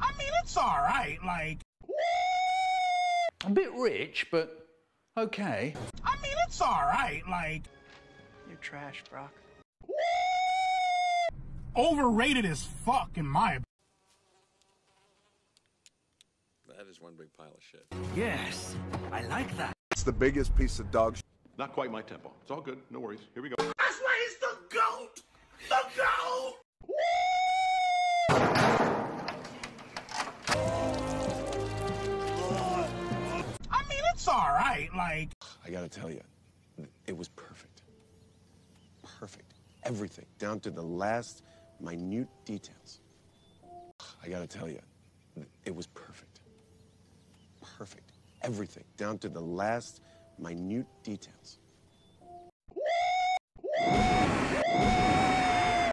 I mean, it's alright, like, A bit rich, but okay. I mean, it's alright, like, You're trash, Brock. overrated as fuck in my opinion. That is one big pile of shit. Yes, I like that. It's the biggest piece of dog shit. Not quite my tempo. It's all good. No worries. Here we go. It's alright, like, I gotta tell you, it was perfect. Perfect. Everything, down to the last minute details. I gotta tell you, it was perfect. Perfect. Everything, down to the last minute details.